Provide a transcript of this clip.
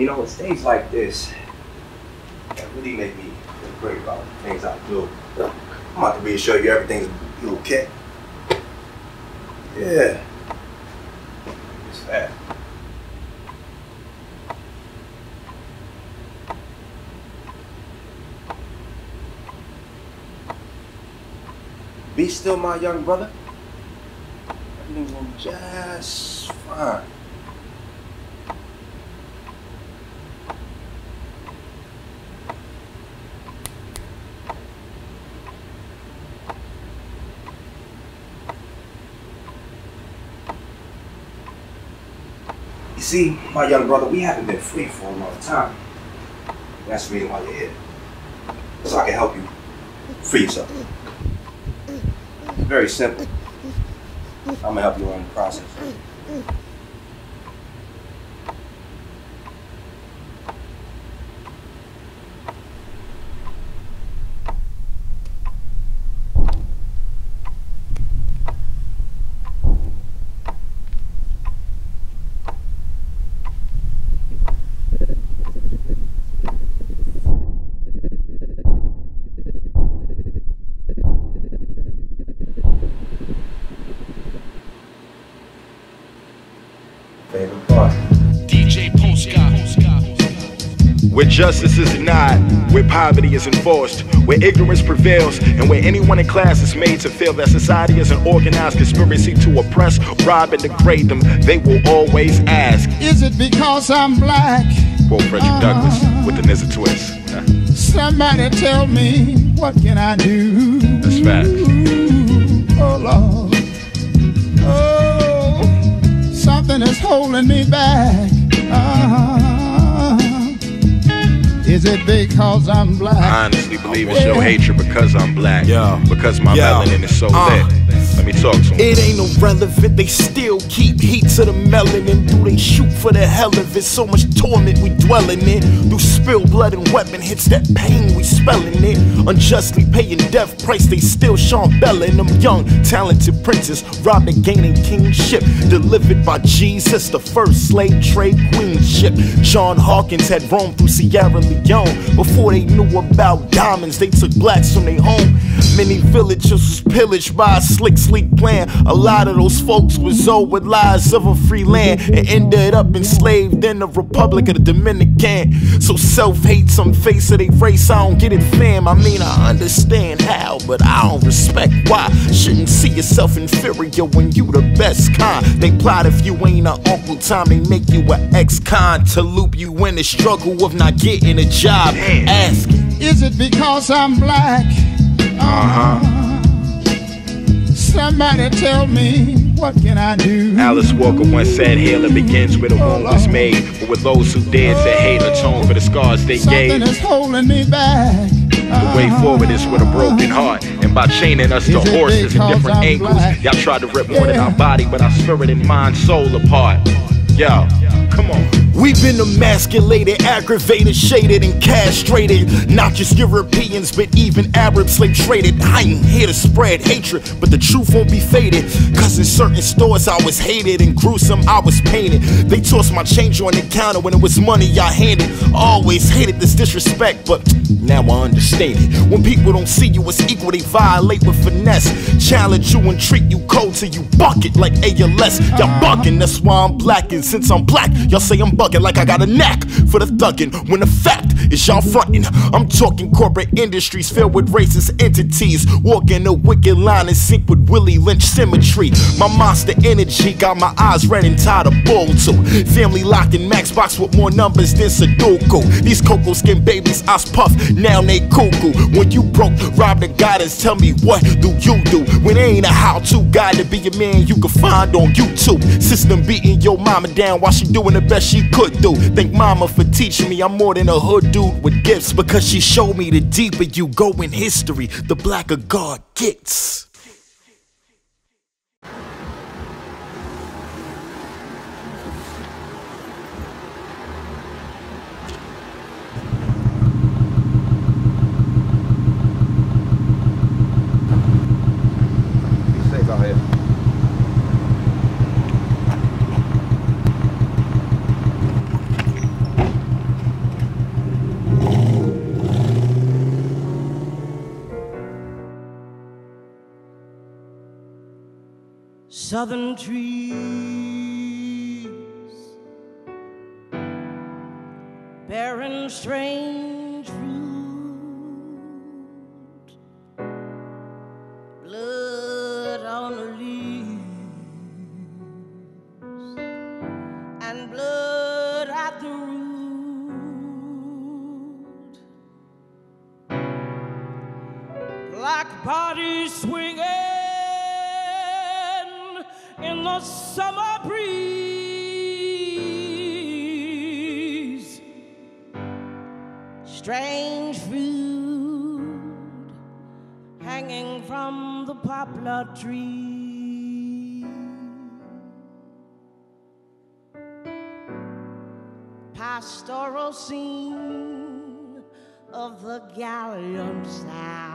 You know, it's things like this that really make me feel great about the things I do. I'm about to reassure you everything's okay. Yeah. It's fat. Be still, my young brother. Everything's going just fine. See, my young brother, we haven't been free for a long time. That's the reason why you're here. So I can help you free yourself. Very simple. I'm gonna help you learn the process. DJ Poska. Where justice is denied, where poverty is enforced, where ignorance prevails, and where anyone in class is made to feel that society is an organized conspiracy to oppress, rob, and degrade them, they will always ask. Is it because I'm black? Quote Frederick uh-huh. Douglass with the Knizza twist. Huh, Somebody tell me what can I do? That's facts. Oh Lord. Something is holding me back. Ah, is it because I'm black? I honestly believe it's your hatred because I'm black. Yeah. Because my Yeah. melanin is so Uh. lit. Me talk to him. It ain't irrelevant, they still keep heat to the melanin. Do they shoot for the hell of it? So much torment we dwelling in. Do spill blood and weapon hits that pain we spelling it. Unjustly paying death price, they still Sean Bellin. Them young, talented princes and gaining kingship. Delivered by Jesus, the first slave trade queenship. John Hawkins had roamed through Sierra Leone. Before they knew about diamonds, they took blacks from their home. Many villages was pillaged by a slick, sleek plan. A lot of those folks was old with lies of a free land and ended up enslaved in the Republic of the Dominican. So self-hate some face of their race, I don't get it, fam. I mean, I understand how, but I don't respect why. Shouldn't see yourself inferior when you the best kind. They plot if you ain't a Uncle Tom, they make you an ex-con to loop you in the struggle of not getting a job. Asking. Is it because I'm black? Uh-huh. Somebody tell me what can I do? Alice Walker once said, Healing begins where the wound was made. But with those who dared to hate, atone for the scars they gave. Something is holding me back. The way forward is with a broken heart. And by chaining us to horses and different I'm angles, black? y'all tried to rip more than our body, but our spirit and mind, soul apart. Yo, come on. We've been emasculated, aggravated, shaded, and castrated. Not just Europeans, but even Arabs slave traded. I ain't here to spread hatred, but the truth won't be faded. Cause in certain stores I was hated and gruesome, I was painted. They tossed my change on the counter when it was money I handed. Always hated this disrespect, but now I understand it. When people don't see you as equal, they violate with finesse. Challenge you and treat you cold till you bucket like ALS. Y'all uh-huh. bucking, that's why I'm black. And since I'm black, y'all say I'm like I got a knack for the thuggin'. When the fact is y'all frontin', I'm talking corporate industries filled with racist entities. Walking a wicked line in sync with Willie Lynch symmetry. My monster energy got my eyes red and tired of bull too. Family locked in max box with more numbers than Sudoku. These cocoa skin babies, I puff, now they cuckoo. When you broke, rob the guidance, tell me what do you do? When there ain't a how-to guide to be a man you can find on YouTube. System beating your mama down while she doing the best she could do. Thank mama for teaching me I'm more than a hood dude with gifts because she showed me the deeper you go in history, the blacker God gets. Southern trees bearing strange fruit, blood on the leaves, and blood at the root. Black bodies swinging summer breeze. Strange fruit hanging from the poplar tree. Pastoral scene of the gallant South